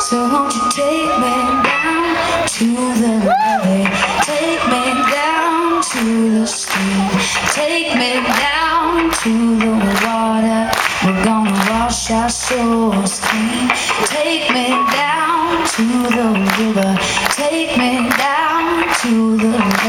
So won't you take me down to the valley? Take me down to the stream. Take me down to the water. We're gonna wash our souls clean. Take me down to the river. Take me down to the.